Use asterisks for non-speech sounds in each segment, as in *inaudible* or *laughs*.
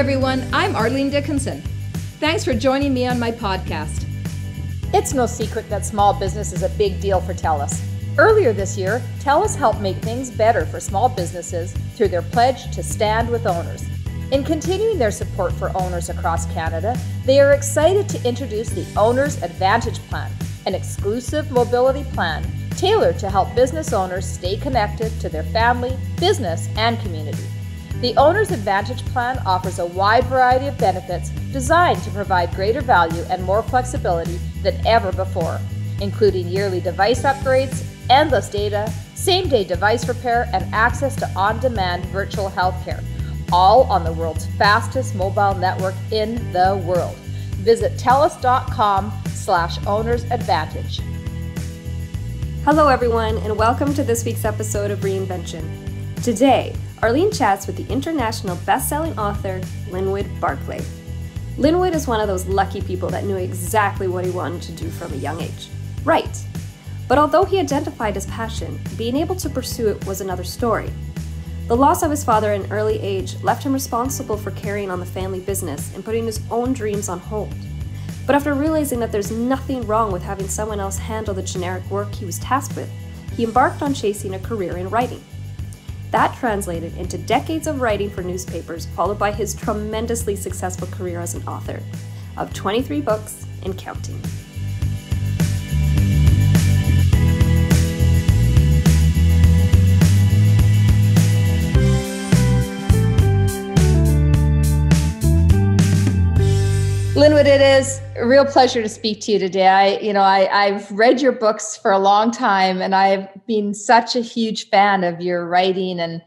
everyone, I'm Arlene Dickinson. Thanks for joining me on my podcast. It's no secret that small business is a big deal for TELUS. Earlier this year, TELUS helped make things better for small businesses through their pledge to stand with owners. In continuing their support for owners across Canada, they are excited to introduce the Owner's Advantage Plan, an exclusive mobility plan tailored to help business owners stay connected to their family, business, and community. The Owner's Advantage Plan offers a wide variety of benefits designed to provide greater value and more flexibility than ever before, including yearly device upgrades, endless data, same day device repair, and access to on demand virtual healthcare, all on the world's fastest mobile network in the world. Visit telus.com slash owner's advantage. Hello, everyone, and welcome to this week's episode of Reinvention. Today, Arlene chats with the international best-selling author Linwood Barclay. Linwood is one of those lucky people that knew exactly what he wanted to do from a young age. Right. But although he identified his passion, being able to pursue it was another story. The loss of his father at an early age left him responsible for carrying on the family business and putting his own dreams on hold. But after realizing that there's nothing wrong with having someone else handle the generic work he was tasked with, he embarked on chasing a career in writing. That translated into decades of writing for newspapers, followed by his tremendously successful career as an author of 23 books and counting. Linwood, it is a real pleasure to speak to you today. I, you know, I, I've read your books for a long time, and I've been such a huge fan of your writing, and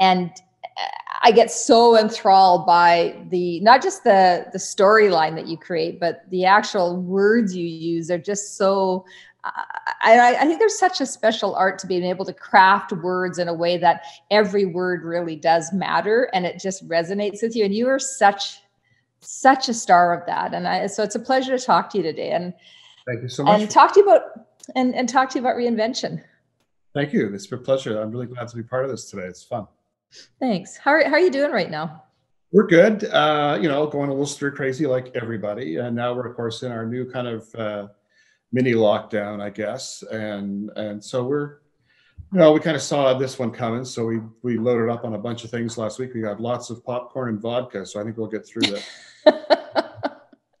and uh, I get so enthralled by the not just the the storyline that you create, but the actual words you use are just so. Uh, I, I think there's such a special art to being able to craft words in a way that every word really does matter, and it just resonates with you. And you are such such a star of that. And I, so it's a pleasure to talk to you today and thank you so much. And talk to you about and, and talk to you about reinvention. Thank you. It's a pleasure. I'm really glad to be part of this today. It's fun. Thanks. How are, how are you doing right now? We're good. Uh, you know, going a little stir crazy like everybody. And now we're of course in our new kind of uh, mini lockdown, I guess. And and so we're you know, we kind of saw this one coming, so we we loaded up on a bunch of things last week. We got lots of popcorn and vodka, so I think we'll get through that. *laughs*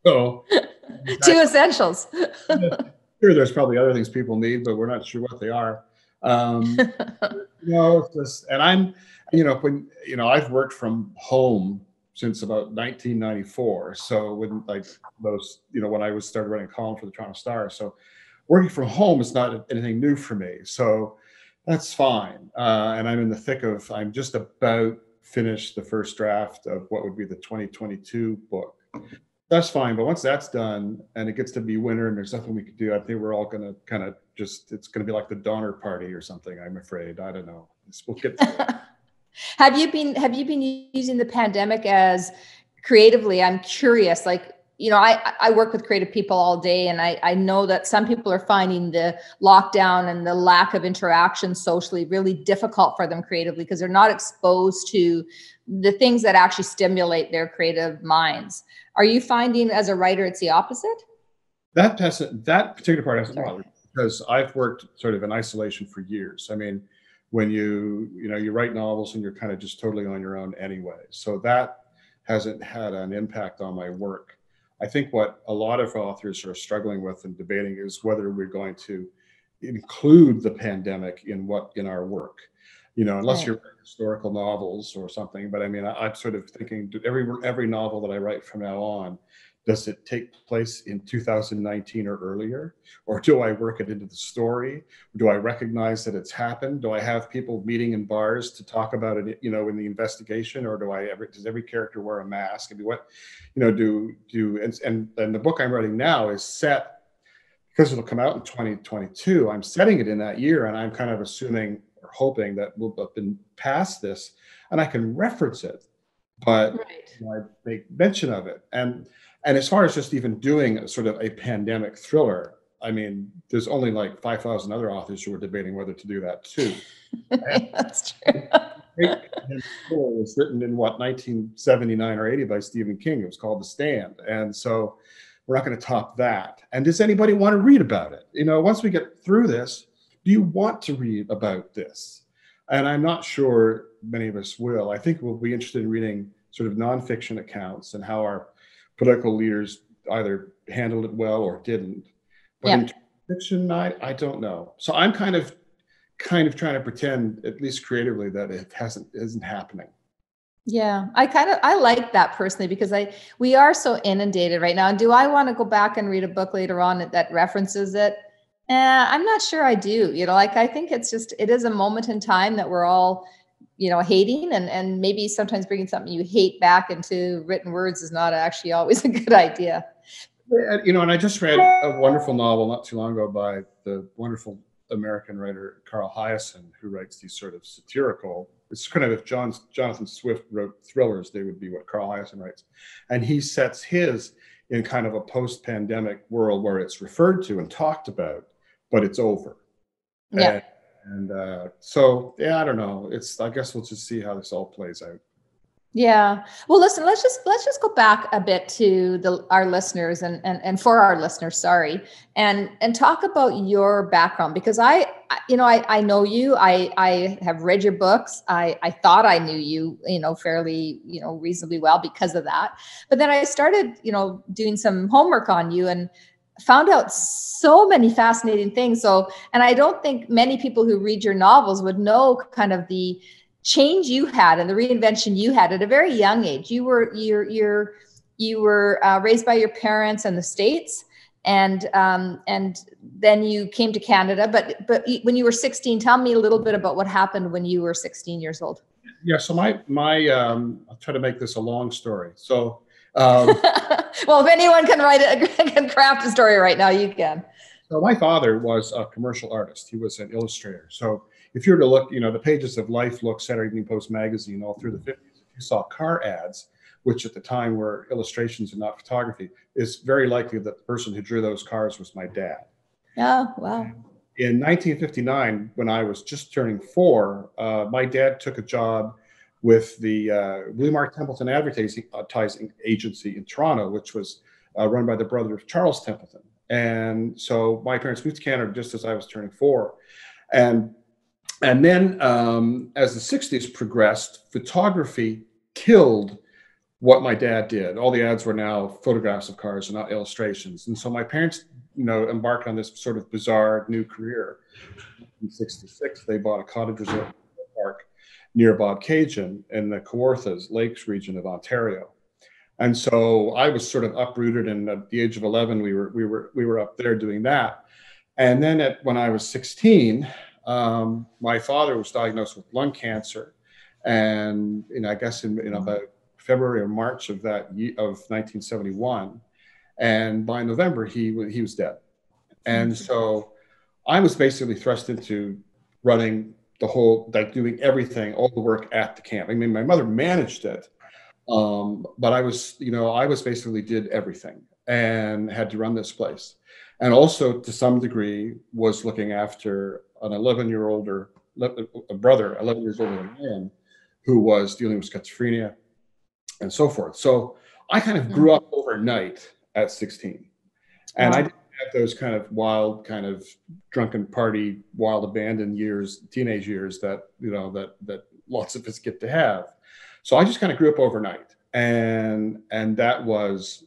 so, two essentials. sure, there's probably other things people need, but we're not sure what they are. Um, *laughs* you know, just, and I'm, you know, when you know, I've worked from home since about 1994. So when like those, you know, when I was started writing column for the Toronto Star, so working from home is not anything new for me. So that's fine. Uh, and I'm in the thick of, I'm just about finished the first draft of what would be the 2022 book. That's fine. But once that's done and it gets to be winter and there's nothing we could do, I think we're all going to kind of just, it's going to be like the Donner Party or something, I'm afraid. I don't know. We'll get *laughs* have you been, have you been using the pandemic as creatively? I'm curious, like, you know, I, I work with creative people all day, and I, I know that some people are finding the lockdown and the lack of interaction socially really difficult for them creatively because they're not exposed to the things that actually stimulate their creative minds. Are you finding as a writer it's the opposite? That has that particular part hasn't bothered because I've worked sort of in isolation for years. I mean, when you you know you write novels and you're kind of just totally on your own anyway, so that hasn't had an impact on my work I think what a lot of authors are struggling with and debating is whether we're going to include the pandemic in what in our work. You know, unless right. you're historical novels or something. But I mean, I, am sort of thinking every every novel that I write from now on does it take place in 2019 or earlier? Or do I work it into the story? Do I recognize that it's happened? Do I have people meeting in bars to talk about it, you know, in the investigation? Or do I ever, does every character wear a mask? I mean, what, you know, do, do, and, and, and the book I'm writing now is set because it'll come out in 2022. I'm setting it in that year and I'm kind of assuming or hoping that we'll have been past this and I can reference it, but right. you know, I make mention of it. And, and as far as just even doing sort of a pandemic thriller, I mean, there's only like 5,000 other authors who are debating whether to do that too. *laughs* That's true. *laughs* it was written in what 1979 or 80 by Stephen King. It was called The Stand, and so we're not going to top that. And does anybody want to read about it? You know, once we get through this, do you want to read about this? And I'm not sure many of us will. I think we'll be interested in reading sort of nonfiction accounts and how our political leaders either handled it well or didn't. But yeah. in fiction, I, I don't know. So I'm kind of kind of trying to pretend, at least creatively, that it hasn't isn't happening. Yeah, I kind of I like that personally because I we are so inundated right now. And do I want to go back and read a book later on that, that references it? Eh, I'm not sure I do. You know, like I think it's just it is a moment in time that we're all you know hating and and maybe sometimes bringing something you hate back into written words is not actually always *laughs* a good idea. You know and i just read a wonderful novel not too long ago by the wonderful american writer carl hiaasen who writes these sort of satirical it's kind of if John, jonathan swift wrote thrillers they would be what carl hiaasen writes. And he sets his in kind of a post-pandemic world where it's referred to and talked about but it's over. Yeah. And, and uh, so, yeah, I don't know. It's I guess we'll just see how this all plays out. Yeah. Well, listen, let's just let's just go back a bit to the our listeners and and and for our listeners, sorry, and and talk about your background because I, you know, I I know you. I I have read your books. I I thought I knew you, you know, fairly, you know, reasonably well because of that. But then I started, you know, doing some homework on you and found out so many fascinating things. So, and I don't think many people who read your novels would know kind of the change you had and the reinvention you had at a very young age. You were you're you're you were uh, raised by your parents in the states, and um, and then you came to Canada. But but when you were 16, tell me a little bit about what happened when you were 16 years old. Yeah. So my my um, I'll try to make this a long story. So um, *laughs* well, if anyone can write it, *laughs* can craft a story right now, you can. So my father was a commercial artist. He was an illustrator. So if you were to look, you know, the pages of Life, Look, Saturday Evening Post magazine all through the 50s, you saw car ads, which at the time were illustrations and not photography, it's very likely that the person who drew those cars was my dad. Oh, wow. In 1959, when I was just turning four, uh, my dad took a job with the uh, William R. Templeton Advertising, Advertising Agency in Toronto, which was uh, run by the brother of Charles Templeton. And so my parents moved to Canada just as I was turning four. And, and then um, as the 60s progressed, photography killed what my dad did. All the ads were now photographs of cars and not illustrations. And so my parents, you know, embarked on this sort of bizarre new career. In 66, they bought a cottage resort near Bobcaygeon in the Kawarthas Lakes region of Ontario. And so I was sort of uprooted, and at the age of 11, we were we were we were up there doing that. And then at when I was 16, um, my father was diagnosed with lung cancer, and you know I guess in, in about February or March of that year, of 1971, and by November he he was dead. And so I was basically thrust into running the whole like doing everything all the work at the camp. I mean my mother managed it um, but i was you know i was basically did everything and had to run this place. And also to some degree was looking after an 11 year older a brother 11 years older than him who was dealing with schizophrenia and so forth. So i kind of grew up overnight at 16 and wow. i those kind of wild, kind of drunken party, wild abandon years, teenage years that you know that that lots of us get to have. So I just kind of grew up overnight, and and that was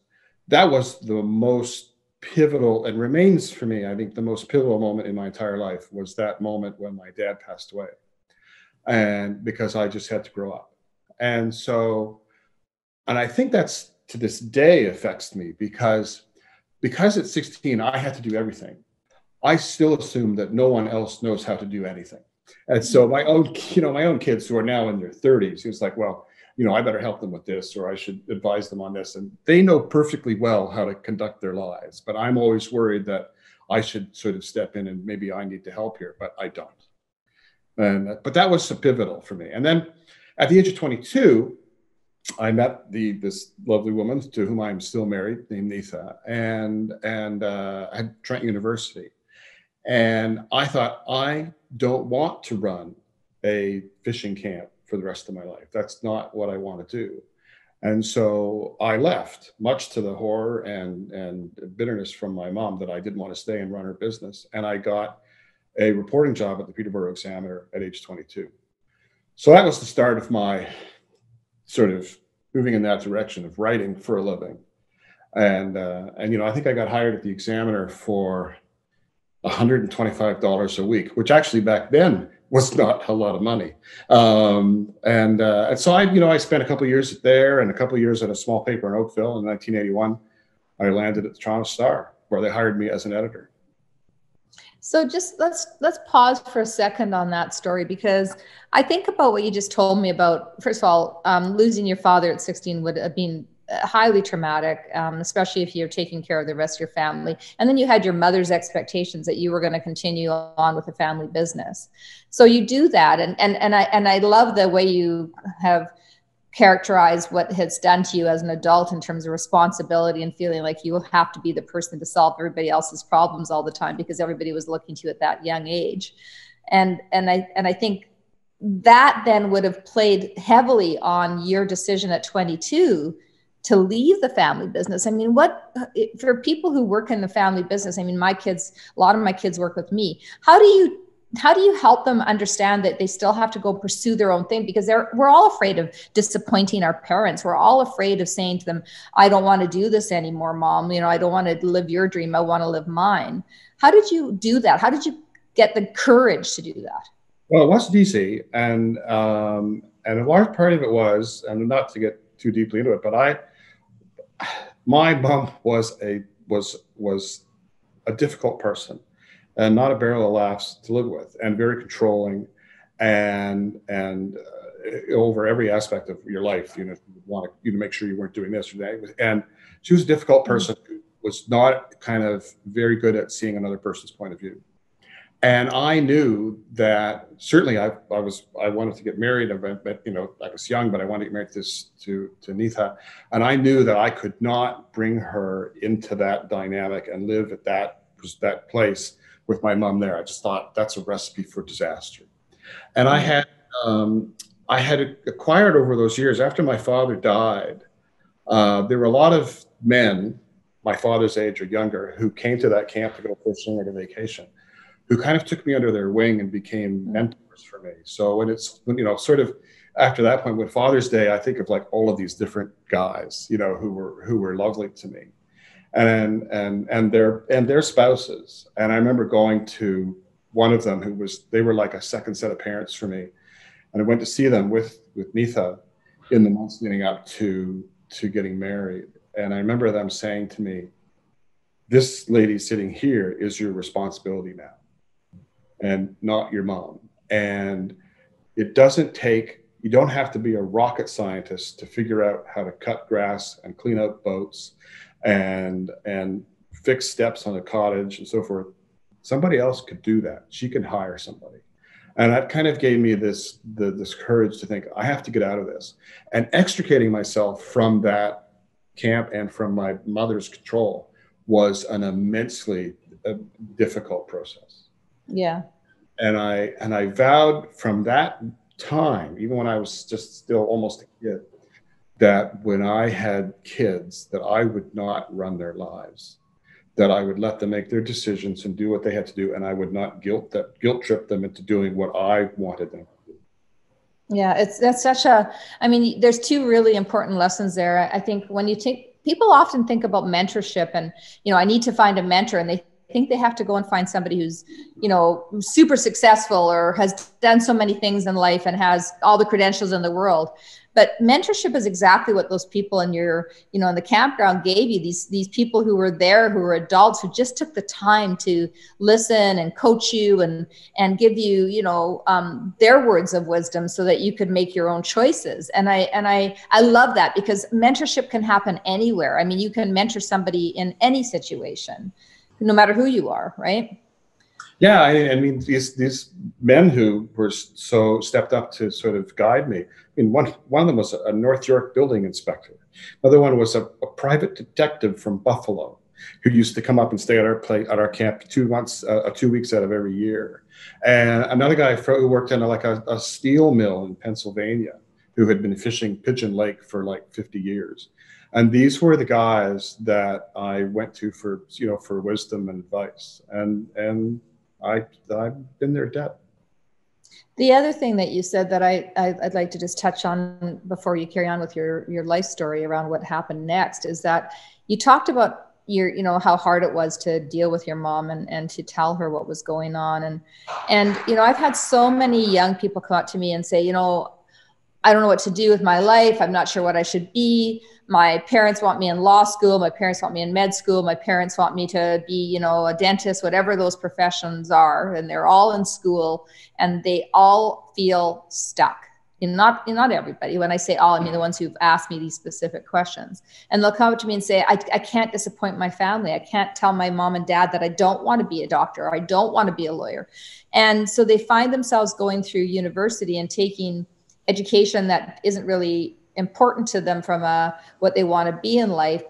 that was the most pivotal and remains for me. I think the most pivotal moment in my entire life was that moment when my dad passed away, and because I just had to grow up, and so, and I think that's to this day affects me because because at 16 I had to do everything. I still assume that no one else knows how to do anything. And so my own, you know, my own kids who are now in their 30s, it's like, well, you know, I better help them with this, or I should advise them on this. And they know perfectly well how to conduct their lives. But I'm always worried that I should sort of step in and maybe I need to help here, but I don't. And but that was pivotal for me. And then at the age of 22, I met the this lovely woman to whom I'm still married, named Neetha, and and uh, at Trent University, and I thought I don't want to run a fishing camp for the rest of my life. That's not what I want to do. And so I left, much to the horror and, and bitterness from my mom that I didn't want to stay and run her business. And I got a reporting job at the Peterborough Examiner at age 22. So that was the start of my sort of moving in that direction of writing for a living. And, uh, and you know, I think I got hired at the Examiner for $125 a week, which actually back then was not a lot of money. Um, and, uh, and so I, you know, I spent a couple years there and a couple years at a small paper in Oakville. In 1981, I landed at the Toronto Star, where they hired me as an editor. So just let's let's pause for a second on that story because I think about what you just told me about. First of all, um, losing your father at 16 would have been highly traumatic, um, especially if you're taking care of the rest of your family. And then you had your mother's expectations that you were going to continue on with the family business. So you do that, and and and I and I love the way you have characterized what it's done to you as an adult in terms of responsibility and feeling like you have to be the person to solve everybody else's problems all the time because everybody was looking to you at that young age and and i and i think that then would have played heavily on your decision at 22 to leave the family business. I mean, what for people who work in the family business? I mean, my kids, a lot of my kids work with me. How do you how do you help them understand that they still have to go pursue their own thing? Because they're we're all afraid of disappointing our parents. We're all afraid of saying to them i don't want to do this anymore mom. You know i don't want to live your dream. I want to live mine. How did you do that? How did you get the courage to do that? Well it wasn't easy and um, and a large part of it was and not to get too deeply into it but i my mom was a was was a difficult person and not a barrel of laughs to live with and very controlling and and uh, over every aspect of your life you know want you to make sure you weren't doing this or that and she was a difficult mm-hmm. person who was not kind of very good at seeing another person's point of view and I knew that certainly I, I was I wanted to get married. But you know I was young, but I wanted to get married to this, to to Neetha, and I knew that I could not bring her into that dynamic and live at that that place with my mom there. I just thought that's a recipe for disaster. And I had um, I had acquired over those years after my father died. Uh, there were a lot of men, my father's age or younger, who came to that camp to go fishing or to vacation who kind of took me under their wing and became mm. mentors for me. So when it's when you know sort of after that point, when Father's Day, I think of like all of these different guys, you know, who were who were lovely to me, and and and their and their spouses. And I remember going to one of them who was they were like a second set of parents for me, and I went to see them with with Neetha in the months leading up to to getting married. And I remember them saying to me, "This lady sitting here is your responsibility now." and not your mom. And it doesn't take, you don't have to be a rocket scientist to figure out how to cut grass and clean out boats and, and fix steps on a cottage and so forth. Somebody else could do that. She can hire somebody. And that kind of gave me this, the, this courage to think, I have to get out of this. And extricating myself from that camp and from my mother's control was an immensely uh, difficult process. Yeah. And I and I vowed from that time, even when I was just still almost a kid, that when I had kids, that I would not run their lives, that I would let them make their decisions and do what they had to do, and I would not guilt that guilt trip them into doing what I wanted them to do. Yeah, it's that's such a. I mean, there's two really important lessons there. I think when you take people often think about mentorship and you know i need to find a mentor and they think they have to go and find somebody who's you know super successful or has done so many things in life and has all the credentials in the world but mentorship is exactly what those people in your you know in the campground gave you these these people who were there who were adults who just took the time to listen and coach you and and give you you know um, their words of wisdom so that you could make your own choices and i and i i love that because mentorship can happen anywhere i mean you can mentor somebody in any situation no matter who you are, right? Yeah, I, I, mean these these men who were so stepped up to sort of guide me. I mean, one one of them was a North York building inspector. Another one was a, a private detective from Buffalo. who used to come up and stay at our at our camp two months, uh, two weeks out of every year, and another guy who worked in a, like a, a steel mill in Pennsylvania, who had been fishing Pigeon Lake for like 50 years. And these were the guys that I went to for you know for wisdom and advice, and and I I've been their debt. The other thing that you said that I, I would like to just touch on before you carry on with your your life story around what happened next is that you talked about your you know how hard it was to deal with your mom and and to tell her what was going on. And and you know I've had so many young people come up to me and say you know I don't know what to do with my life. I'm not sure what I should be my parents want me in law school my parents want me in med school my parents want me to be you know a dentist whatever those professions are and they're all in school and they all feel stuck. And not not everybody. When i say all i mean the ones who've asked me these specific questions. And they'll come up to me and say I, I can't disappoint my family. I can't tell my mom and dad that i don't want to be a doctor. Or i don't want to be a lawyer. And so they find themselves going through university and taking education that isn't really important to them from a what they want to be in life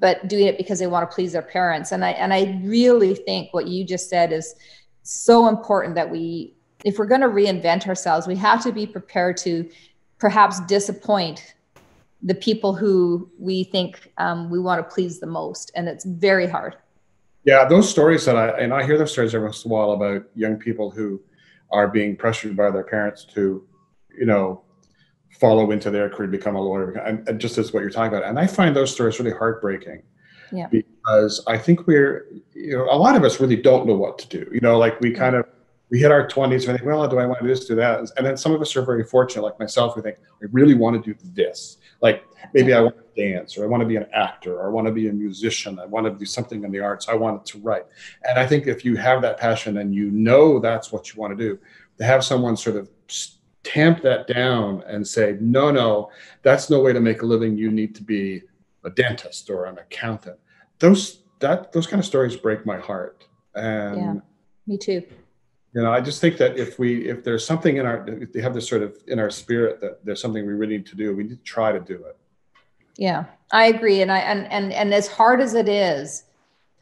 but doing it because they want to please their parents. And i and i really think what you just said is so important that we if we're going to reinvent ourselves we have to be prepared to perhaps disappoint the people who we think um, we want to please the most and it's very hard. Yeah those stories that i and i hear those stories every once in a while about young people who are being pressured by their parents to you know follow into their career, become a lawyer, and, and just as what you're talking about. And I find those stories really heartbreaking. Yeah. Because I think we're, you know, a lot of us really don't know what to do. You know, like we kind of we hit our 20s and think, well, do I want to do this, do that? And then some of us are very fortunate, like myself, we think, I really want to do this. Like maybe I want to dance or I want to be an actor or I want to be a musician. I want to do something in the arts. I want to write. And I think if you have that passion and you know that's what you want to do, to have someone sort of tamp that down and say, no, no, that's no way to make a living. You need to be a dentist or an accountant. Those that those kind of stories break my heart. And yeah, me too. You know, I just think that if we if there's something in our if they have this sort of in our spirit that there's something we really need to do, we need to try to do it. Yeah, I agree. And I and and and as hard as it is,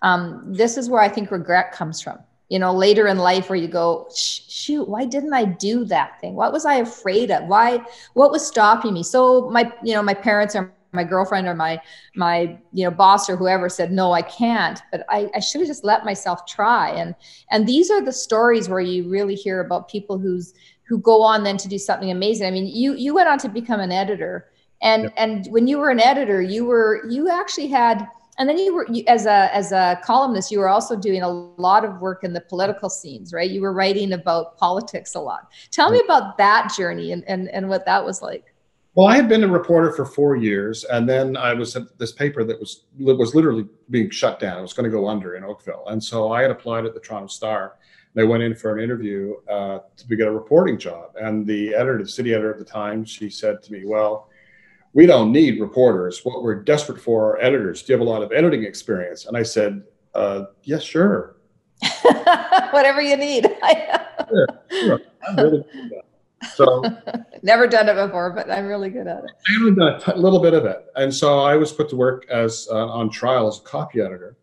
um, this is where I think regret comes from you know, later in life where you go, shoot, why didn't I do that thing? What was I afraid of? Why, what was stopping me? So my, you know, my parents or my girlfriend or my, my, you know, boss or whoever said, no, I can't, but I, I should have just let myself try. And, and these are the stories where you really hear about people who's, who go on then to do something amazing. I mean, you, you went on to become an editor and, yep. and when you were an editor, you were, you actually had, and then you were you, as a as a columnist you were also doing a lot of work in the political scenes right? You were writing about politics a lot. Tell me about that journey and and, and what that was like. Well i had been a reporter for four years and then i was at this paper that was was literally being shut down. It was going to go under in oakville. And so i had applied at the toronto star and I went in for an interview uh, to get a reporting job. And the editor, the city editor at the time, she said to me, "Well, we don't need reporters. What we're desperate for are editors. Do you have a lot of editing experience? And I said, uh, yes, sure. *laughs* Whatever you need. *laughs* sure, sure. I'm really good at So *laughs* never done it before, but I'm really good at it. I only done a t- little bit of it. And so I was put to work as uh, on trial as a copy editor.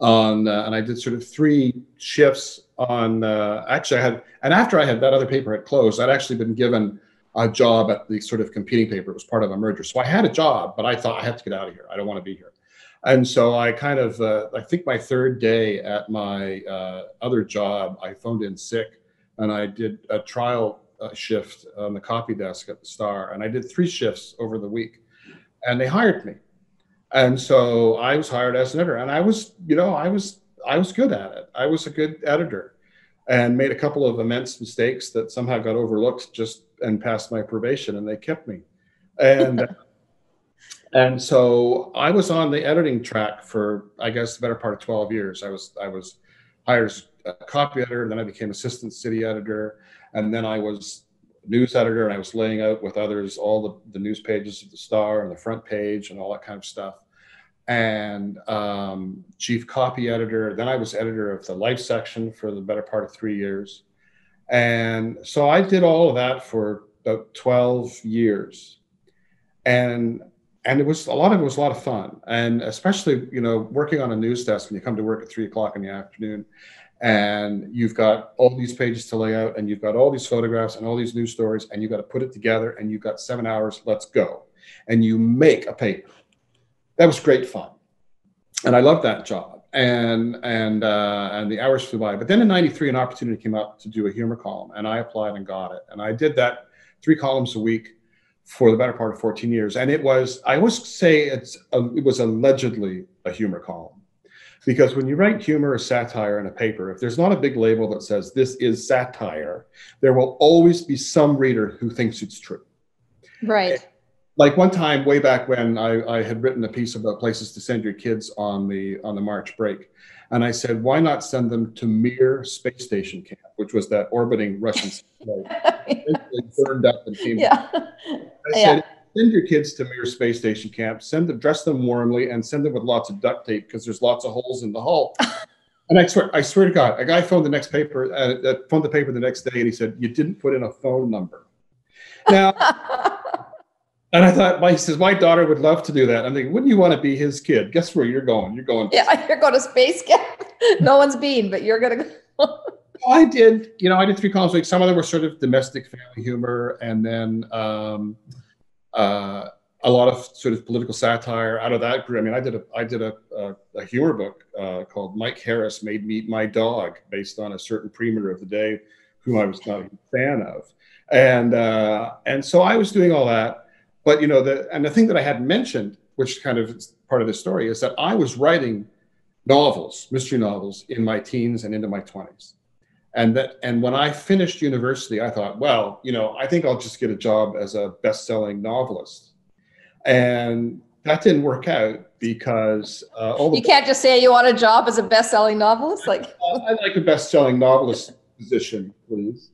On, uh, and I did sort of three shifts on, uh, actually I had, and after I had that other paper had closed, I'd actually been given a job at the sort of competing paper. It was part of a merger. So I had a job, but I thought I have to get out of here. I don't want to be here. And so I kind of, uh, I think my third day at my uh, other job, I phoned in sick and I did a trial uh, shift on the copy desk at the Star. And I did three shifts over the week and they hired me. And so I was hired as an editor and I was, you know, I was, I was good at it. I was a good editor and made a couple of immense mistakes that somehow got overlooked just and passed my probation and they kept me. And *laughs* and so i was on the editing track for i guess the better part of 12 years. I was i was hired as a copy editor then i became assistant city editor and then i was news editor and i was laying out with others all the, the news pages of the star and the front page and all that kind of stuff. And um, chief copy editor then i was editor of the life section for the better part of three years and so I did all of that for about 12 years. And and it was a lot of it was a lot of fun, and especially you know working on a news desk when you come to work at three o'clock in the afternoon, and you've got all these pages to lay out, and you've got all these photographs and all these news stories, and you've got to put it together, and you've got seven hours. Let's go, and you make a paper. That was great fun, and I loved that job. And and uh, and the hours flew by. But then in '93, an opportunity came up to do a humor column, and I applied and got it. And I did that three columns a week for the better part of 14 years. And it was, I always say it's a, it was allegedly a humor column. Because when you write humor or satire in a paper, if there's not a big label that says this is satire, there will always be some reader who thinks it's true. Right. Like one time, way back when, I, I had written a piece about places to send your kids on the on the March break, and I said, why not send them to Mir Space Station Camp, which was that orbiting Russian satellite, *laughs* burned up and came. Yeah. I said, yeah. send your kids to Mir Space Station Camp, send them, dress them warmly, and send them with lots of duct tape because there's lots of holes in the hull. *laughs* and I swear, I swear to God, a guy phoned the next paper, uh, uh, phoned the paper the next day, and he said, "You didn't put in a phone number." Now, *laughs* and I thought, well, he says, my daughter would love to do that. I'm thinking, wouldn't you want to be his kid? Guess where you're going? You're going. Yeah, *laughs* you're going to space camp. *laughs* no one's been, but you're going to go. *laughs* I did, you know, I did three columns a week. Some of them were sort of domestic family humor, and then um, uh, a lot of sort of political satire out of that group. I mean, I did a I did a, a, a humor book uh, called Mike Harris Made Me My Dog, based on a certain premier of the day, whom I was not a fan of, and uh, and so I was doing all that. But you know, the and the thing that I hadn't mentioned, which kind of is part of the story, is that I was writing novels, mystery novels, in my teens and into my twenties. And that and when i finished university i thought well you know i think i'll just get a job as a best-selling novelist. And that didn't work out because uh, all you can't just say you want a job as a best-selling novelist like i'd like a best-selling novelist position please.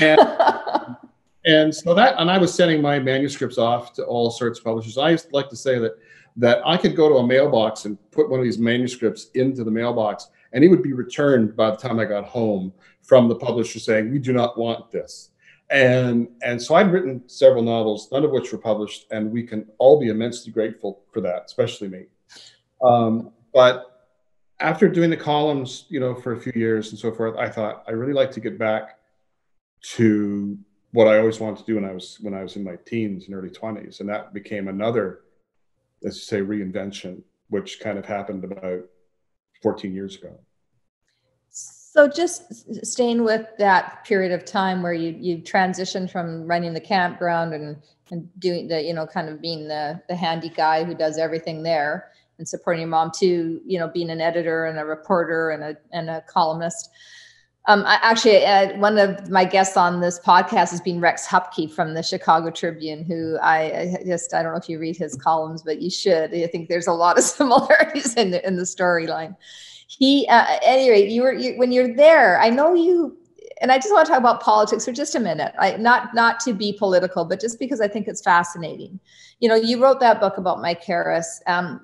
And, *laughs* and so that and i was sending my manuscripts off to all sorts of publishers i used to like to say that that i could go to a mailbox and put one of these manuscripts into the mailbox and it would be returned by the time i got home from the publisher saying, we do not want this. And, and so I'd written several novels, none of which were published, and we can all be immensely grateful for that, especially me. Um, but after doing the columns, you know, for a few years and so forth, I thought I really like to get back to what I always wanted to do when I was when I was in my teens and early 20s. And that became another, let's say, reinvention, which kind of happened about 14 years ago. So just staying with that period of time where you you transitioned from running the campground and and doing the you know kind of being the the handy guy who does everything there and supporting your mom to you know being an editor and a reporter and a and a columnist. Um, I, actually, uh, one of my guests on this podcast has been Rex Huppke from the Chicago Tribune, who I, I, just I don't know if you read his columns, but you should. I think there's a lot of *laughs* similarities in the in the storyline he uh, at any rate you were you, when you're there i know you and i just want to talk about politics for just a minute. I, not not to be political but just because i think it's fascinating. You know you wrote that book about mike harris. Um,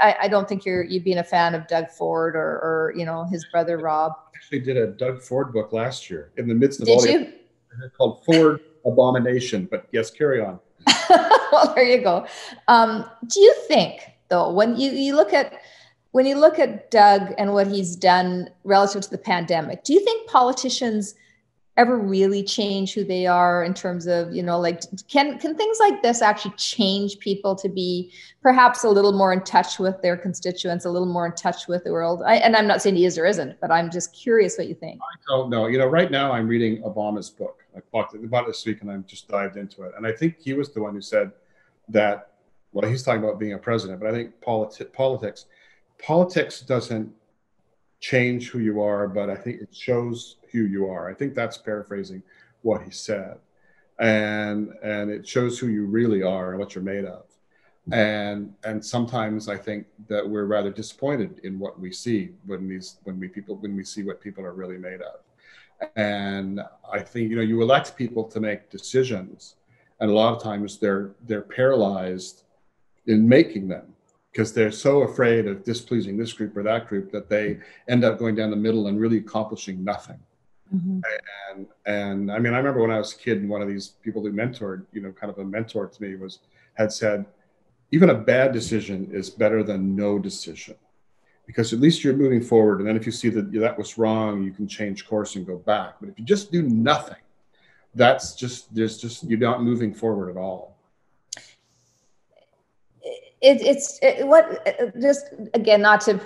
I, I, don't think you're you being a fan of doug ford or, or you know his brother rob. I actually did a doug ford book last year in the midst of did all you? the *laughs* called ford abomination but yes carry on. *laughs* Well there you go. Um, do you think though when you, you look at when you look at Doug and what he's done relative to the pandemic, do you think politicians ever really change who they are in terms of, you know, like can can things like this actually change people to be perhaps a little more in touch with their constituents, a little more in touch with the world? I, and I'm not saying he is or isn't, but I'm just curious what you think. I don't know. You know, right now I'm reading Obama's book. I bought it, bought it this week and I'm just dived into it. And I think he was the one who said that, well, he's talking about being a president, but I think politi- politics politics doesn't change who you are, but I think it shows who you are. I think that's paraphrasing what he said. And and it shows who you really are and what you're made of. And and sometimes I think that we're rather disappointed in what we see when these when we people when we see what people are really made of. And I think you know you elect people to make decisions, and a lot of times they're they're paralyzed in making them because they're so afraid of displeasing this group or that group that they end up going down the middle and really accomplishing nothing. Mm-hmm. And and I mean, I remember when I was a kid, and one of these people who mentored, you know, kind of a mentor to me was had said, even a bad decision is better than no decision because at least you're moving forward. And then if you see that that was wrong, you can change course and go back. But if you just do nothing, that's just there's just you're not moving forward at all. It, it's it, what uh, uh, just again not to.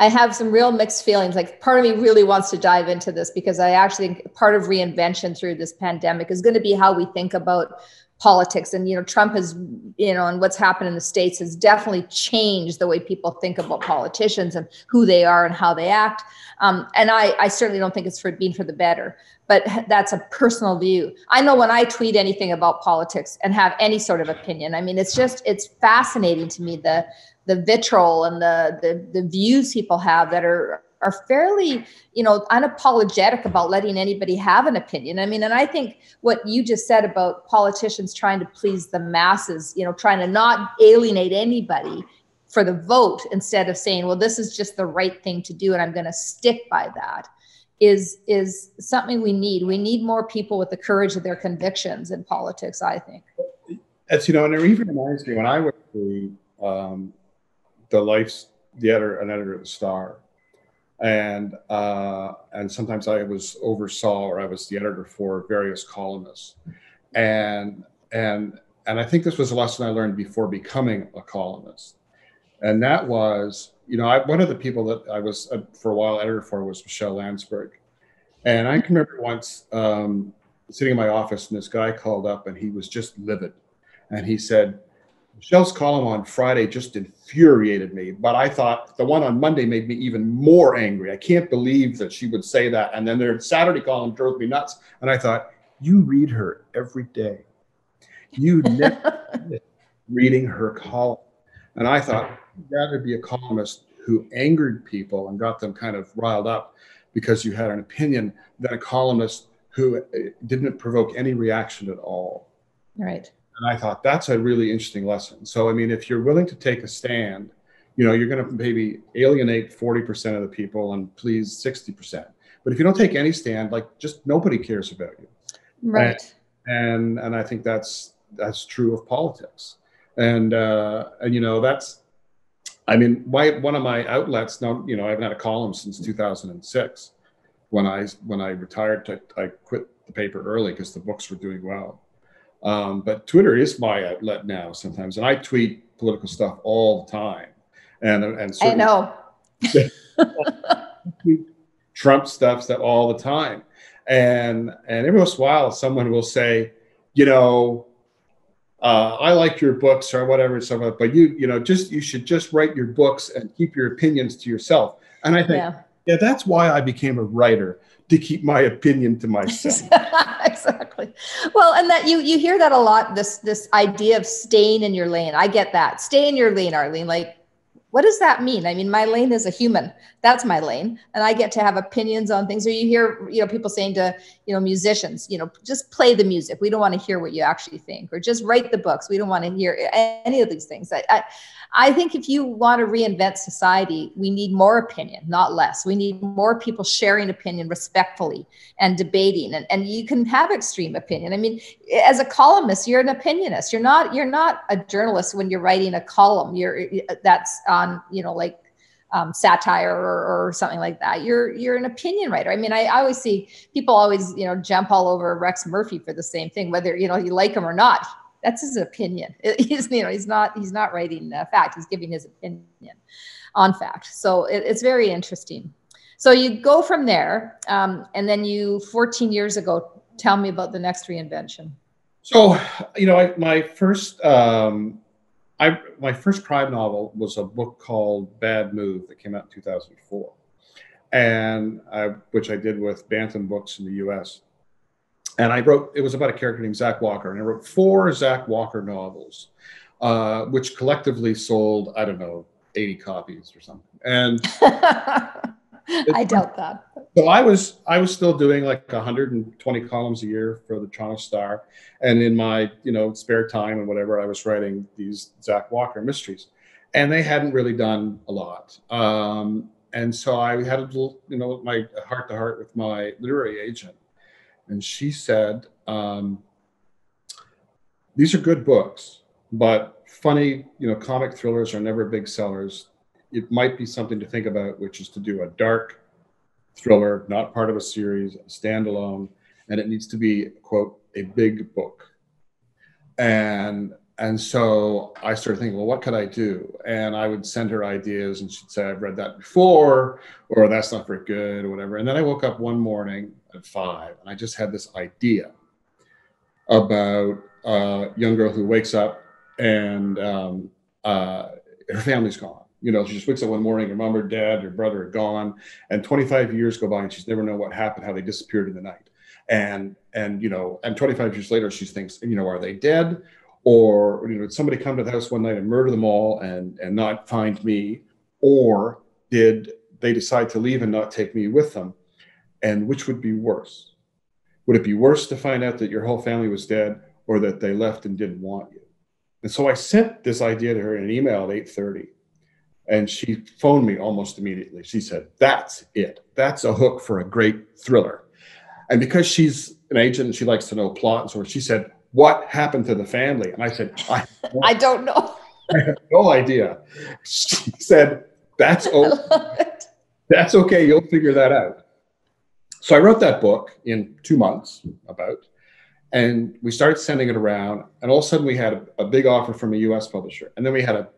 I have some real mixed feelings. Like part of me really wants to dive into this because I actually think part of reinvention through this pandemic is going to be how we think about politics. And you know trump has you know and what's happened in the states has definitely changed the way people think about politicians and who they are and how they act. Um, and I, I certainly don't think it's for being for the better but that's a personal view. I know when i tweet anything about politics and have any sort of opinion i mean it's just it's fascinating to me the the vitriol and the the, the views people have that are are fairly you know unapologetic about letting anybody have an opinion. I mean and i think what you just said about politicians trying to please the masses you know trying to not alienate anybody for the vote instead of saying well this is just the right thing to do and i'm going to stick by that is is something we need. We need more people with the courage of their convictions in politics i think. That's you know and it even reminds me when i was the um, the life's the editor an editor of the star and uh, and sometimes I was oversaw or I was the editor for various columnists, and and and I think this was a lesson I learned before becoming a columnist, and that was you know I, one of the people that I was uh, for a while editor for was Michelle Landsberg, and I can remember once um, sitting in my office and this guy called up and he was just livid, and he said Michelle's column on Friday just infuriated me, but I thought the one on Monday made me even more angry. I can't believe that she would say that. And then their Saturday column drove me nuts. And I thought, you read her every day. You *laughs* never reading her column. And I thought, I'd rather be a columnist who angered people and got them kind of riled up because you had an opinion than a columnist who uh, didn't provoke any reaction at all. Right. And I thought that's a really interesting lesson. So, I mean, if you're willing to take a stand, you know, you're going to maybe alienate 40% of the people and please 60%. But if you don't take any stand, like just nobody cares about you. Right. And, and, and I think that's, that's true of politics. And, uh, and, you know, that's, I mean, my, one of my outlets now, you know, I haven't had a column since 2006 when I, when I retired, to, I quit the paper early because the books were doing well um, but Twitter is my outlet now sometimes, and I tweet political stuff all the time. And and I know. *laughs* Trump stuff that all the time, and and every once in a while someone will say, you know, uh, I like your books or whatever, something, but you you know just you should just write your books and keep your opinions to yourself. And I think yeah, yeah that's why I became a writer to keep my opinion to myself. *laughs* exactly. Well, and that you you hear that a lot. This this idea of staying in your lane. I get that. Stay in your lane, Arlene. Like, what does that mean? I mean, my lane is a human. That's my lane, and I get to have opinions on things. Or you hear, you know, people saying to you know musicians, you know, just play the music. We don't want to hear what you actually think, or just write the books. We don't want to hear any of these things. I, I I think if you want to reinvent society, we need more opinion, not less. We need more people sharing opinion respectfully and debating. And, and you can have extreme opinion. I mean, as a columnist, you're an opinionist. You're not you're not a journalist when you're writing a column. You're that's on, you know, like um, satire or, or, something like that. You're you're an opinion writer. I mean, I, I, always see people always you know jump all over Rex Murphy for the same thing, whether you know you like him or not that's his opinion. *laughs* He's you know he's not he's not writing uh, fact. He's giving his opinion on fact. So it, it's very interesting. So you go from there, um, and then you 14 years ago. Tell me about the next reinvention. So you know I, my first um, I my first crime novel was a book called Bad Move that came out in 2004, and I, which I did with Bantam Books in the U.S and I wrote, it was about a character named Zach Walker, and I wrote four Zach Walker novels, uh, which collectively sold, I don't know, 80 copies or something. And *laughs* I doubt that. So I was, I was still doing like 120 columns a year for the Toronto Star. And in my, you know, spare time and whatever, I was writing these Zach Walker mysteries. And they hadn't really done a lot. Um, and so I had a little, you know, my heart to heart with my literary agent and she said, um, These are good books, but funny, you know, comic thrillers are never big sellers. It might be something to think about, which is to do a dark thriller, not part of a series, standalone, and it needs to be quote a big book. And and so I started thinking, well, what could I do? And I would send her ideas, and she'd say, I've read that before, or that's not very good, or whatever. And then I woke up one morning at five, and I just had this idea about a young girl who wakes up and um, uh, her family's gone. You know, she just wakes up one morning, her mom or dad, her brother are gone, and 25 years go by, and she's never known what happened, how they disappeared in the night. And and you know, and 25 years later, she thinks, you know, are they dead? or you know did somebody come to the house one night and murder them all and and not find me? Or did they decide to leave and not take me with them? And which would be worse? Would it be worse to find out that your whole family was dead or that they left and didn't want you? And so i sent this idea to her in an email at 8.30 and she phoned me almost immediately she said that's it that's a hook for a great thriller and because she's an agent and she likes to know plot and so she said what happened to the family? And I said, I, I don't know. *laughs* I have no idea. She said, that's okay. *laughs* That's okay. You'll figure that out. So I wrote that book in two months about, and we started sending it around. And all of a sudden we had a, a big offer from a US publisher. And then we had a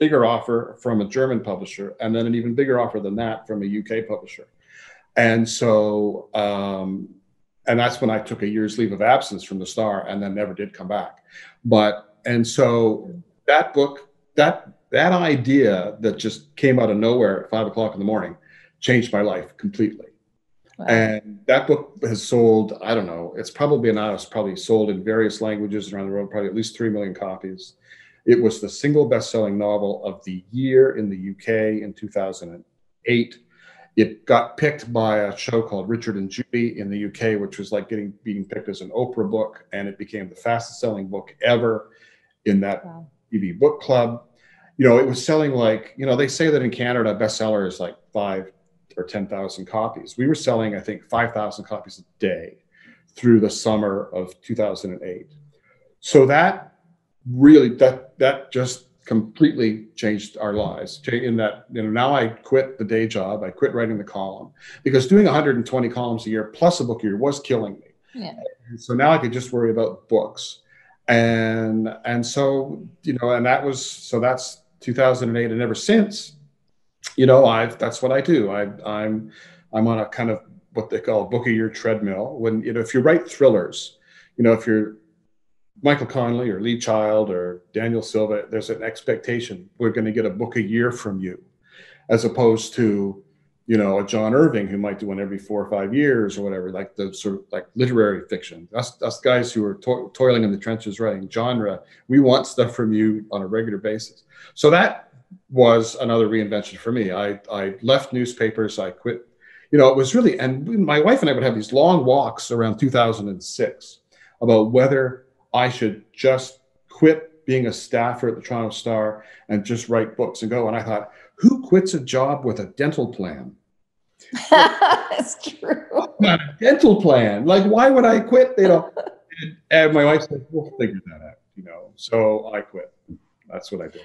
bigger offer from a German publisher, and then an even bigger offer than that from a UK publisher. And so um, and that's when I took a year's leave of absence from the Star and then never did come back. But and so that book, that that idea that just came out of nowhere at five o'clock in the morning, changed my life completely. Wow. And that book has sold, I don't know, it's probably now it's probably sold in various languages around the world, probably at least three million copies. It was the single best-selling novel of the year in the UK in 2008 it got picked by a show called Richard and Judy in the UK, which was like getting being picked as an Oprah book, and it became the fastest selling book ever in that wow. TV book club. You know, it was selling like you know they say that in Canada bestseller is like five or ten thousand copies. We were selling I think five thousand copies a day through the summer of 2008. So that really that that just completely changed our lives. In that you know now i quit the day job i quit writing the column because doing 120 columns a year plus a book a year was killing me. Yeah. so now i could just worry about books. And and so you know and that was so that's 2008 and ever since you know i've that's what i do. I i'm i'm on a kind of what they call a book a year treadmill. When you know if you write thrillers you know if you're Michael Connelly or Lee Child or Daniel Silva, there's an expectation we're going to get a book a year from you, as opposed to, you know, a John Irving who might do one every four or five years or whatever, like the sort of like literary fiction. Us, us guys who are to- toiling in the trenches writing genre, we want stuff from you on a regular basis. So that was another reinvention for me. I, I left newspapers, I quit. You know, it was really, and my wife and I would have these long walks around 2006 about whether I should just quit being a staffer at the Toronto Star and just write books and go. And I thought, who quits a job with a dental plan? *laughs* That's true. *laughs* Not a dental plan. Like, why would I quit? You know, and, and my wife said, "We'll figure that out." You know, so I quit. That's what I did.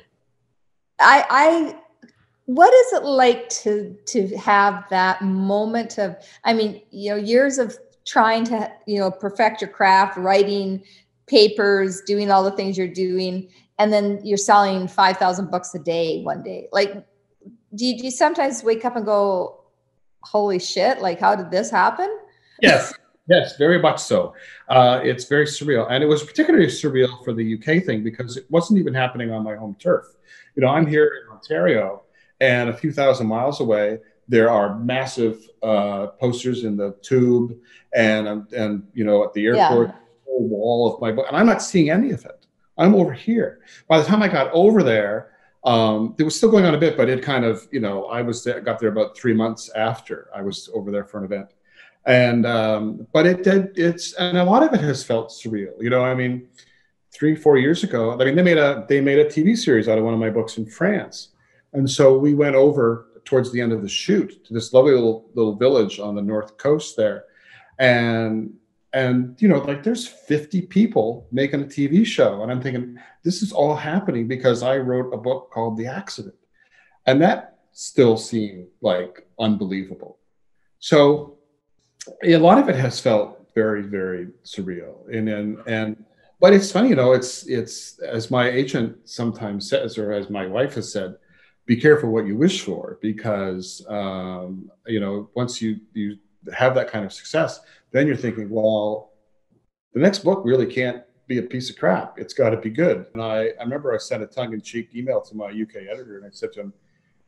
I, I, what is it like to to have that moment of? I mean, you know, years of trying to you know perfect your craft, writing papers, doing all the things you're doing, and then you're selling 5,000 books a day one day. Like, do you, do you sometimes wake up and go, holy shit, like, how did this happen? Yes. *laughs* Yes, very much so. Uh, it's very surreal. And it was particularly surreal for the UK thing because it wasn't even happening on my home turf. You know, I'm here in Ontario and a few thousand miles away, there are massive uh, posters in the tube and, and, you know, at the airport. Yeah wall of my book, and I'm not seeing any of it. I'm over here. By the time I got over there, um, it was still going on a bit, but it kind of, you know, I was there, got there about three months after I was over there for an event, and um, but it did. It's and a lot of it has felt surreal. You know, I mean, three, four years ago, I mean, they made a they made a TV series out of one of my books in France, and so we went over towards the end of the shoot to this lovely little little village on the north coast there, and and you know like there's 50 people making a tv show and i'm thinking this is all happening because i wrote a book called the accident. And that still seemed like unbelievable. So a lot of it has felt very very surreal. And and, and but it's funny you know it's it's as my agent sometimes says or as my wife has said be careful what you wish for because um, you know once you you have that kind of success then you're thinking, well, the next book really can't be a piece of crap. It's got to be good. And I, I remember I sent a tongue in cheek email to my UK editor and I said to him,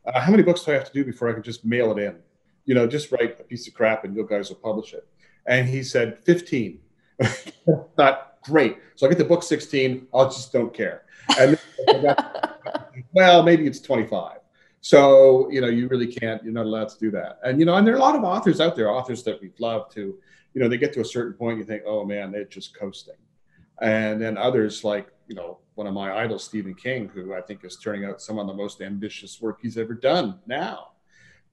uh, How many books do I have to do before I can just mail it in? You know, just write a piece of crap and you guys will publish it. And he said, 15. *laughs* Not great. So I get the book 16. I'll just don't care. And *laughs* well, maybe it's 25. So, you know, you really can't, you're not allowed to do that. And, you know, and there are a lot of authors out there, authors that we'd love to you know, they get to a certain point, you think, oh man, they're just coasting. And then others like, you know, one of my idols, Stephen King, who I think is turning out some of the most ambitious work he's ever done now.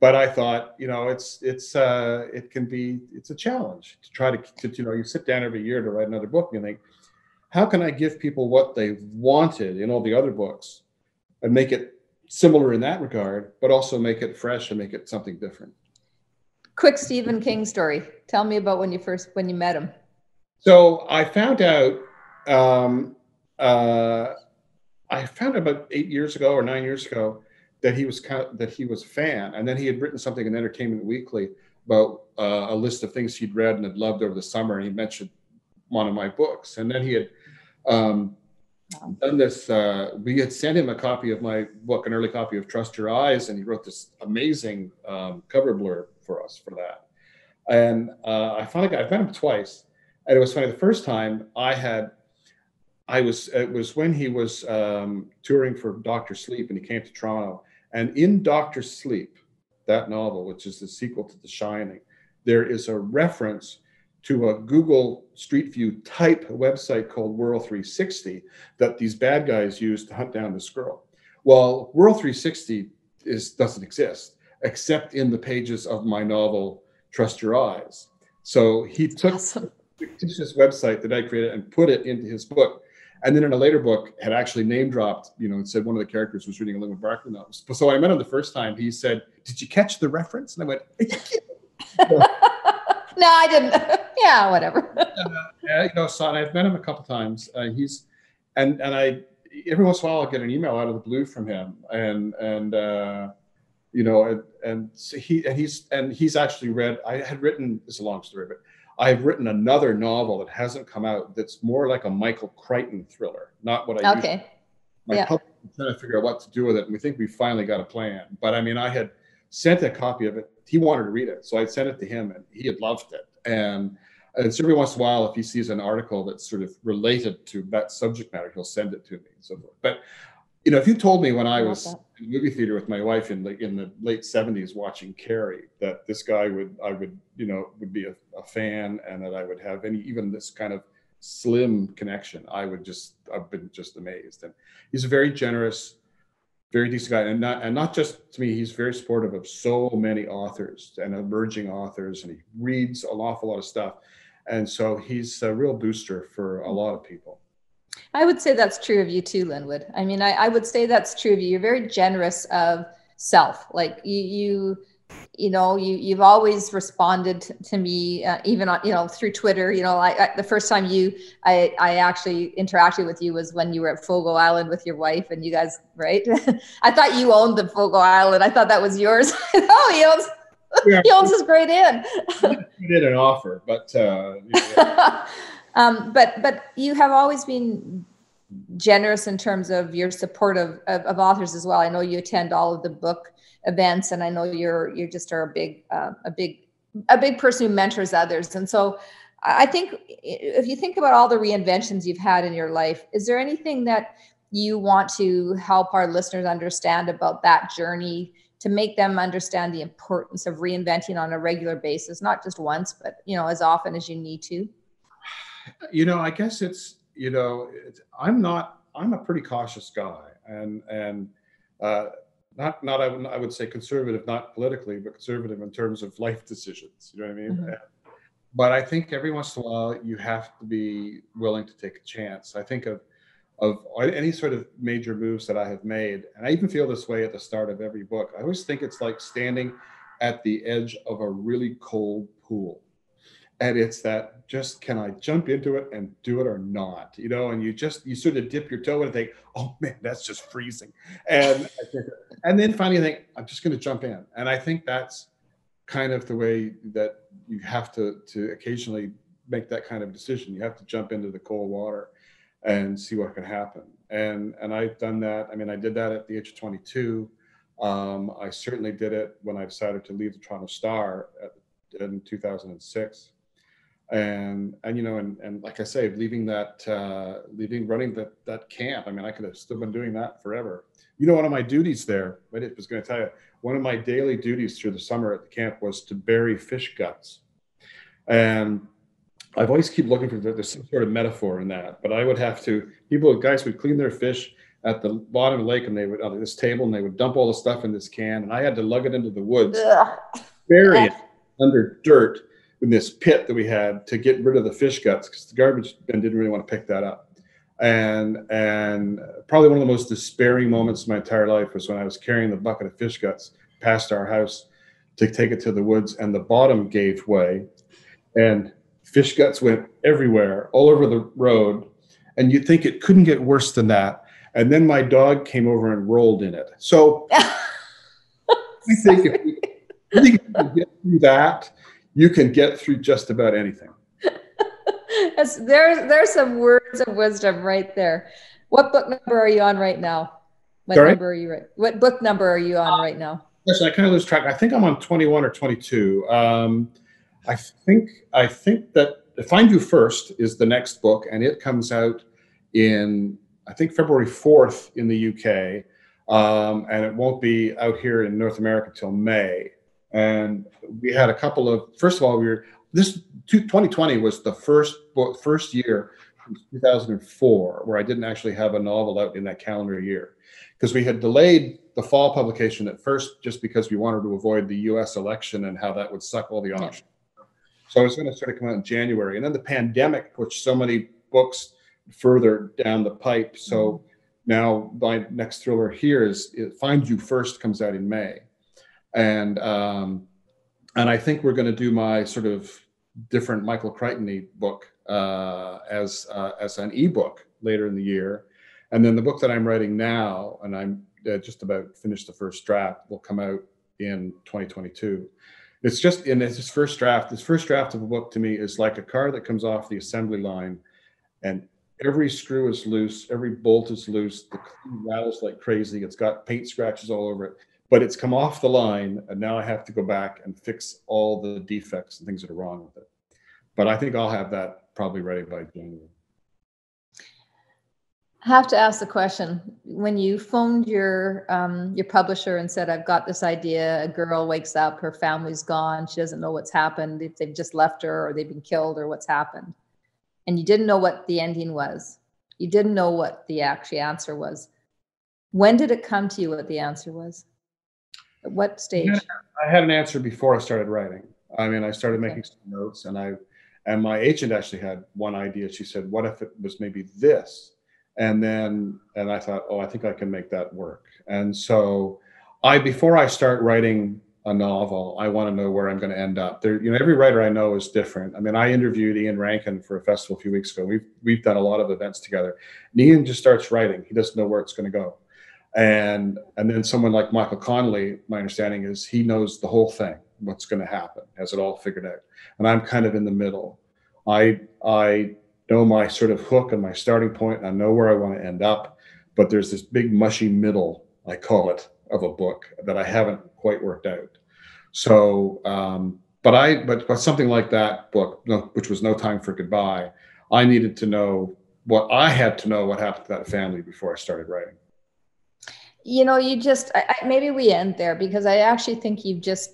But I thought, you know, it's it's uh, it can be it's a challenge to try to, to you know you sit down every year to write another book and you think, how can I give people what they've wanted in all the other books, and make it similar in that regard, but also make it fresh and make it something different quick Stephen King story. Tell me about when you first when you met him. So I found out. Um, uh, I found about eight years ago or nine years ago that he was that he was a fan, and then he had written something in Entertainment Weekly about uh, a list of things he'd read and had loved over the summer, and he mentioned one of my books, and then he had um, done this. Uh, we had sent him a copy of my book, an early copy of Trust Your Eyes, and he wrote this amazing um, cover blurb for us for that. And uh, I finally got, I've met him twice. And it was funny. The first time I had, I was, it was when he was um, touring for Doctor Sleep and he came to Toronto. And in Doctor Sleep, that novel, which is the sequel to The Shining, there is a reference to a Google Street View type website called Whirl360 that these bad guys use to hunt down this girl. Well, Whirl360 is doesn't exist except in the pages of my novel Trust Your Eyes. So he took awesome. this website that I created and put it into his book. And then in a later book, had actually name dropped, you know, and said one of the characters was reading a Linwood Barclay novel. So I met him the first time. He said, "Did you catch the reference?" And I went, *laughs* "No, I didn't." *laughs* yeah, whatever. *laughs* yeah, you know, son, I've met him a couple times. Uh, he's, and and I every once in a while I'll get an email out of the blue from him, and and uh, you know, and, and so he and he's and he's actually read. I had written. It's a long story, but I've written another novel that hasn't come out. That's more like a Michael Crichton thriller, not what I. Okay. My yeah. public trying to figure out what to do with it, and we think we finally got a plan. But I mean, I had sent a copy of it. He wanted to read it, so I sent it to him, and he had loved it. And and so every once in a while, if he sees an article that's sort of related to that subject matter, he'll send it to me and so forth. But you know, if you told me when I, I was that. in the movie theater with my wife in the in the late '70s watching Carrie that this guy would I would you know would be a, a fan and that I would have any even this kind of slim connection, I would just I've been just amazed. And he's a very generous, very decent guy, and not and not just to me, he's very supportive of so many authors and emerging authors, and he reads an awful lot of stuff, and so he's a real booster for a mm. lot of people. I would say that's true of you too, Linwood. I mean, I, I would say that's true of you. You're very generous of self. Like you, you, you know, you you've always responded to me, uh, even on you know through Twitter. You know, I, I, the first time you I I actually interacted with you was when you were at Fogo Island with your wife, and you guys, right? *laughs* I thought you owned the Fogo Island. I thought that was yours. *laughs* oh, he owns. Yeah. *laughs* he owns this great inn. we did an offer, but. Uh, Um, but but you have always been generous in terms of your support of, of, of, authors as well. I know you attend all of the book events, and I know you're you just are a big uh, a big a big person who mentors others. And so I think if you think about all the reinventions you've had in your life, is there anything that you want to help our listeners understand about that journey to make them understand the importance of reinventing on a regular basis, not just once, but you know as often as you need to? You know, I guess it's you know, it's, I'm not. I'm a pretty cautious guy, and and uh, not not I would, I would say conservative, not politically, but conservative in terms of life decisions. You know what I mean? Mm-hmm. but I think every once in a while you have to be willing to take a chance. I think of of any sort of major moves that I have made, and I even feel this way at the start of every book. I always think it's like standing at the edge of a really cold pool. And it's that just can I jump into it and do it or not? You know, and you just you sort of dip your toe in and think, oh man, that's just freezing. And and then finally think, I'm just gonna jump in. And I think that's kind of the way that you have to to occasionally make that kind of decision. You have to jump into the cold water and see what can happen. And and I've done that. I mean, I did that at the age of 22. Um, I certainly did it when I decided to leave the Toronto Star at, in 2006. And and you know, and and like I say, leaving that, uh, leaving running that that camp. I mean, I could have still been doing that forever. You know, one of my duties there, I was going to tell you, one of my daily duties through the summer at the camp was to bury fish guts. And I've always keep looking for there's some sort of metaphor in that, but I would have to people guys would clean their fish at the bottom of the lake and they would on this table and they would dump all the stuff in this can and I had to lug it into the woods, Ugh. bury it under dirt in this pit that we had to get rid of the fish guts because the garbage bin didn't really want to pick that up. And and probably one of the most despairing moments of my entire life was when I was carrying the bucket of fish guts past our house to take it to the woods and the bottom gave way and fish guts went everywhere, all over the road. And you'd think it couldn't get worse than that. And then my dog came over and rolled in it. So *laughs* I think if you, I think if you get through that, you can get through just about anything. *laughs* there's there's some words of wisdom right there. What book number are you on right now? What Sorry? number are you right? What book number are you on right now? Yes, I kind of lose track. I think I'm on 21 or 22. Um, I think I think that Find You First is the next book, and it comes out in I think February 4th in the UK, um, and it won't be out here in North America till May. And we had a couple of first of all we were this 2020 was the first book first year 2004 where I didn't actually have a novel out in that calendar year because we had delayed the fall publication at first just because we wanted to avoid the US election and how that would suck all the options. So I was going to sort of come out in January, and then the pandemic pushed so many books further down the pipe. So mm-hmm. now my next thriller here is it Find You First comes out in May, and um, and I think we're going to do my sort of different Michael Crichton book uh, as uh, as an ebook later in the year, and then the book that I'm writing now, and I'm uh, just about finished the first draft, will come out in 2022 it's just in his first draft. This first draft of a book to me is like a car that comes off the assembly line, and every screw is loose, every bolt is loose, the rattles like crazy. It's got paint scratches all over it, but it's come off the line, and now I have to go back and fix all the defects and things that are wrong with it. But I think I'll have that probably ready by January. I have to ask the question. When you phoned your um, your publisher and said i've got this idea. A girl wakes up her family's gone. She doesn't know what's happened. If they've just left her or they've been killed or what's happened. And you didn't know what the ending was. You didn't know what the actual answer was. When did it come to you what the answer was at what stage? I had an answer before i started writing. I mean i started making okay. some notes and i and my agent actually had one idea. She said what if it was maybe this? And then and i thought oh i think i can make that work. And so i before i start writing a novel i want to know where i'm going to end up. There you know every writer i know is different. I mean i interviewed ian rankin for a festival a few weeks ago. We've we've done a lot of events together and ian just starts writing. He doesn't know where it's going to go and and then someone like michael connelly my understanding is he knows the whole thing what's going to happen has it all figured out and i'm kind of in the middle i i know my sort of hook and my starting point, and I know where I want to end up. But there's this big mushy middle, I call it, of a book that I haven't quite worked out. So, um, but I, but but something like that book, which was No Time for Goodbye, I needed to know what I had to know what happened to that family before I started writing. You know, you just I, I, maybe we end there because I actually think you've just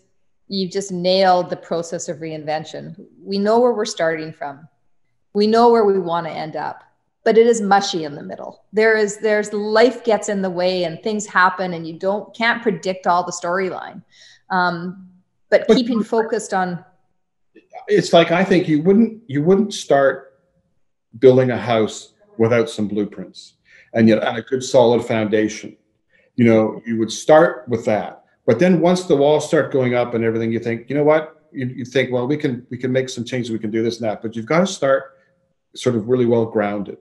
you've just nailed the process of reinvention. We know where we're starting from we know where we want to end up but it is mushy in the middle there is there's life gets in the way and things happen and you don't can't predict all the storyline um, but, but keeping focused on it's like I think you wouldn't you wouldn't start building a house without some blueprints and yet and a good solid foundation. You know, you would start with that. But then once the walls start going up and everything, you think, you know what? You, you think, well, we can we can make some changes, we can do this and that. But you've got to start sort of really well grounded.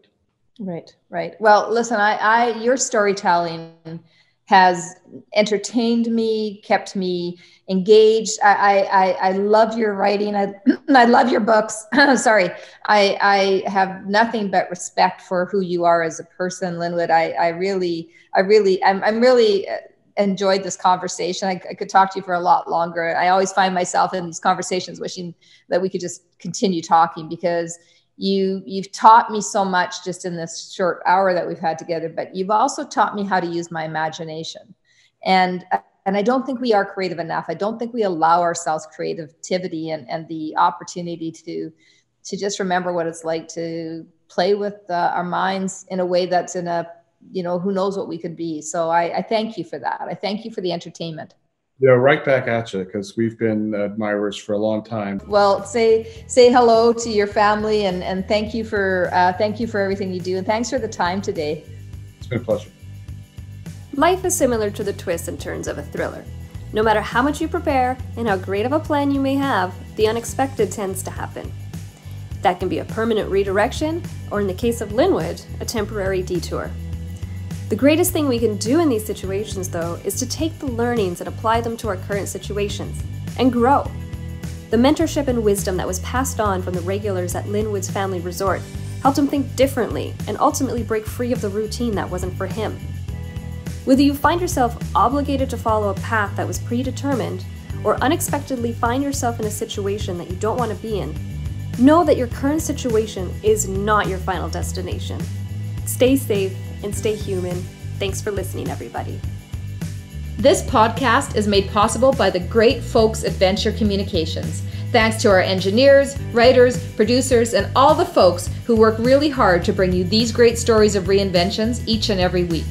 Right, right. Well, listen, I, I your storytelling has entertained me, kept me engaged. I, I, I love your writing. I, *clears throat* I love your books. *clears throat* Sorry. I, I have nothing but respect for who you are as a person, Linwood. I, I really, I really, I'm, I'm really uh, enjoyed this conversation. I, I, could talk to you for a lot longer. I always find myself in these conversations wishing that we could just continue talking because you you've taught me so much just in this short hour that we've had together but you've also taught me how to use my imagination. And and i don't think we are creative enough. I don't think we allow ourselves creativity and and the opportunity to to just remember what it's like to play with uh, our minds in a way that's in a you know who knows what we could be. So I, I thank you for that. I thank you for the entertainment yeah, right back at you because we've been admirers for a long time. Well, say say hello to your family and and thank you for uh, thank you for everything you do and thanks for the time today. It's been a pleasure. Life is similar to the twists and turns of a thriller. No matter how much you prepare and how great of a plan you may have, the unexpected tends to happen. That can be a permanent redirection, or in the case of Linwood, a temporary detour. The greatest thing we can do in these situations, though, is to take the learnings and apply them to our current situations and grow. The mentorship and wisdom that was passed on from the regulars at Linwood's family resort helped him think differently and ultimately break free of the routine that wasn't for him. Whether you find yourself obligated to follow a path that was predetermined or unexpectedly find yourself in a situation that you don't want to be in, know that your current situation is not your final destination. Stay safe and stay human. Thanks for listening, everybody. This podcast is made possible by the great folks at Venture Communications. Thanks to our engineers, writers, producers, and all the folks who work really hard to bring you these great stories of reinventions each and every week.